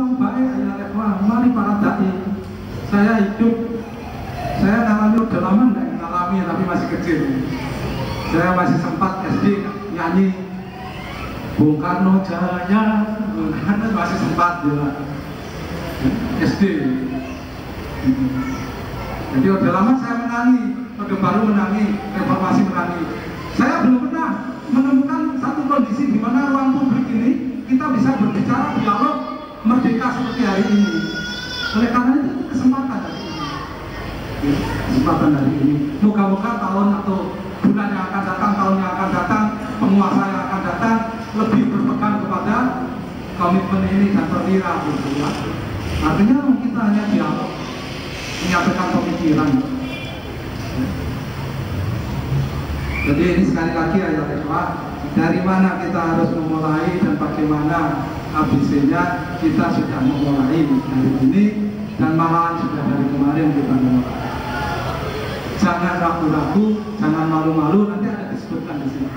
uang baik ya mari para dai. Saya hidup saya ngalami udah lama nggak ngalami tapi masih kecil. Saya masih sempat SD nyanyi. Bung Karno jalannya Bung Karno masih sempat ya. SD jadi udah lama saya menangi udah baru menangi reformasi menangi. Saya belum pernah menemukan satu kondisi di mana ruang publik ini kita bisa berbicara dialog merdeka seperti hari ini. Oleh karena itu kesempatan hari ini. Ya, kesempatan hari ini. Moga-moga tahun atau bulan yang akan datang tahun yang akan datang penguasa yang akan datang lebih berpegang kepada komitmen ini dan perwira gitu ya. Artinya kita hanya dialog menyampaikan pemikiran. Jadi ini sekali lagi ayat ikhwah dari mana kita harus memulai dan bagaimana ABC-nya kita sudah memulai dari ini dan malahan sudah dari kemarin kita memulai jangan ragu-ragu jangan malu-malu nanti ada disebutkan di sini.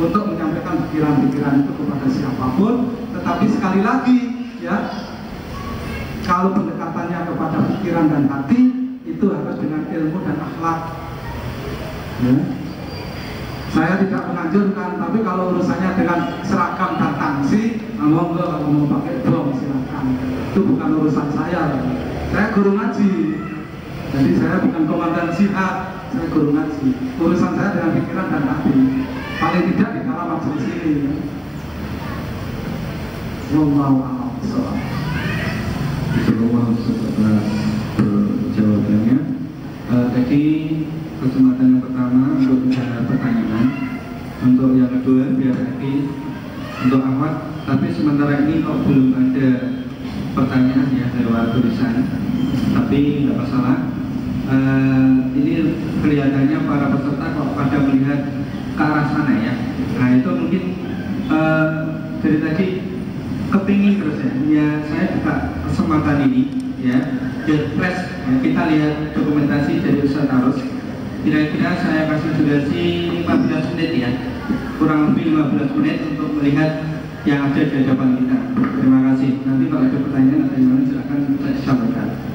Untuk menyampaikan pikiran-pikiran itu kepada siapa pun tetapi sekali lagi ya kalau pendekatannya kepada pikiran dan hati itu harus dengan ilmu dan akhlak. Ya. saya tidak menganjurkan tapi kalau urusannya dengan seragam dan tangsi nah, monggo kalau mau pakai bom silakan itu bukan urusan saya saya guru ngaji jadi saya bukan komandan jihad saya guru ngaji urusan saya dengan pikiran dan hati paling tidak di dalam majelis ini Wallahu a'lam bishawab. Atas jawabannya. Uh, tadi kesempatan yang pertama untuk bicara pertanyaan, untuk yang kedua biar nanti untuk Ahmad. Tapi sementara ini kok belum ada pertanyaan ya lewat tulisan. Tapi nggak masalah. Uh, ini kelihatannya para peserta kok pada melihat ke arah sana ya. Nah itu mungkin uh, dari tadi kepingin terus ya, ya saya buka kesempatan ini ya press ya, kita lihat dokumentasi dari Ustaz Arus kira-kira saya kasih durasi 15 menit ya kurang lebih 15 menit untuk melihat yang ada di hadapan kita. Terima kasih. Nanti kalau ada pertanyaan atau lain silahkan sampaikan